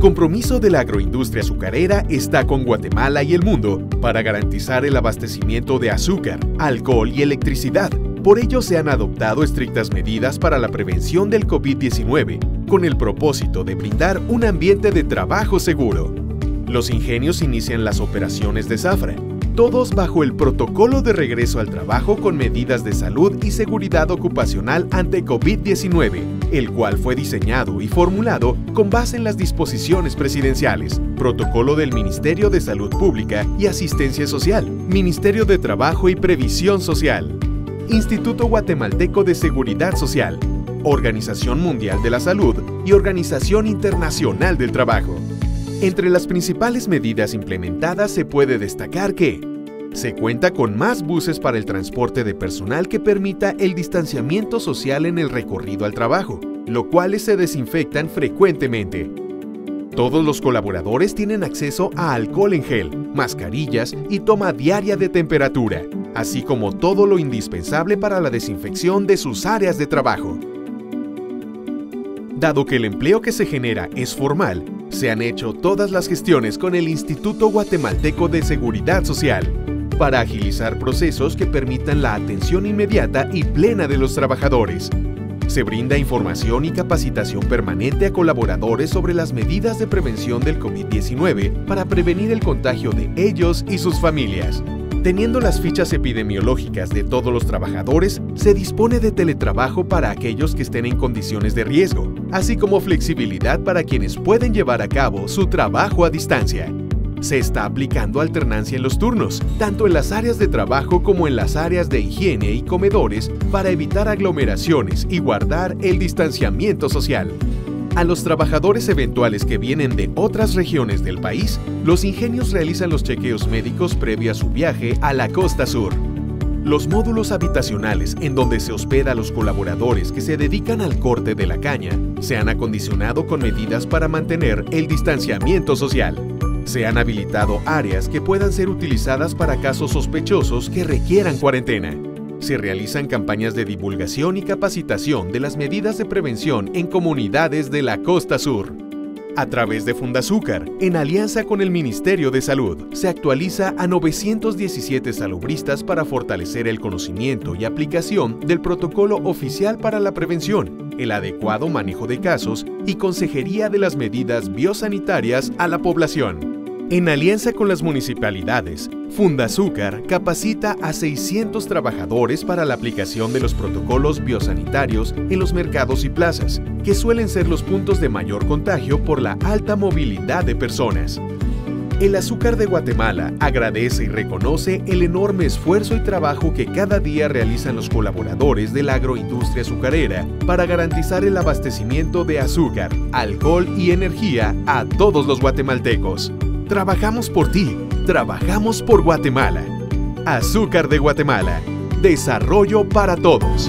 compromiso de la agroindustria azucarera está con Guatemala y el mundo para garantizar el abastecimiento de azúcar, alcohol y electricidad. Por ello se han adoptado estrictas medidas para la prevención del COVID-19, con el propósito de brindar un ambiente de trabajo seguro. Los ingenios inician las operaciones de zafra, todos bajo el protocolo de regreso al trabajo con medidas de salud y seguridad ocupacional ante COVID-19, el cual fue diseñado y formulado con base en las disposiciones presidenciales, protocolo del Ministerio de Salud Pública y Asistencia Social, Ministerio de Trabajo y Previsión Social, Instituto Guatemalteco de Seguridad Social, Organización Mundial de la Salud y Organización Internacional del Trabajo. Entre las principales medidas implementadas se puede destacar que se cuenta con más buses para el transporte de personal que permita el distanciamiento social en el recorrido al trabajo, lo cuales se desinfectan frecuentemente. Todos los colaboradores tienen acceso a alcohol en gel, mascarillas y toma diaria de temperatura, así como todo lo indispensable para la desinfección de sus áreas de trabajo. Dado que el empleo que se genera es formal, se han hecho todas las gestiones con el Instituto Guatemalteco de Seguridad Social para agilizar procesos que permitan la atención inmediata y plena de los trabajadores. Se brinda información y capacitación permanente a colaboradores sobre las medidas de prevención del COVID-19 para prevenir el contagio de ellos y sus familias. Teniendo las fichas epidemiológicas de todos los trabajadores, se dispone de teletrabajo para aquellos que estén en condiciones de riesgo, así como flexibilidad para quienes pueden llevar a cabo su trabajo a distancia. Se está aplicando alternancia en los turnos, tanto en las áreas de trabajo como en las áreas de higiene y comedores para evitar aglomeraciones y guardar el distanciamiento social. A los trabajadores eventuales que vienen de otras regiones del país, los ingenios realizan los chequeos médicos previo a su viaje a la costa sur. Los módulos habitacionales en donde se hospeda a los colaboradores que se dedican al corte de la caña se han acondicionado con medidas para mantener el distanciamiento social. Se han habilitado áreas que puedan ser utilizadas para casos sospechosos que requieran cuarentena se realizan campañas de divulgación y capacitación de las medidas de prevención en comunidades de la costa sur. A través de Fundazúcar, en alianza con el Ministerio de Salud, se actualiza a 917 salubristas para fortalecer el conocimiento y aplicación del protocolo oficial para la prevención, el adecuado manejo de casos y consejería de las medidas biosanitarias a la población. En alianza con las municipalidades, Fundazúcar capacita a 600 trabajadores para la aplicación de los protocolos biosanitarios en los mercados y plazas, que suelen ser los puntos de mayor contagio por la alta movilidad de personas. El Azúcar de Guatemala agradece y reconoce el enorme esfuerzo y trabajo que cada día realizan los colaboradores de la agroindustria azucarera para garantizar el abastecimiento de azúcar, alcohol y energía a todos los guatemaltecos. Trabajamos por ti, trabajamos por Guatemala. Azúcar de Guatemala. Desarrollo para todos.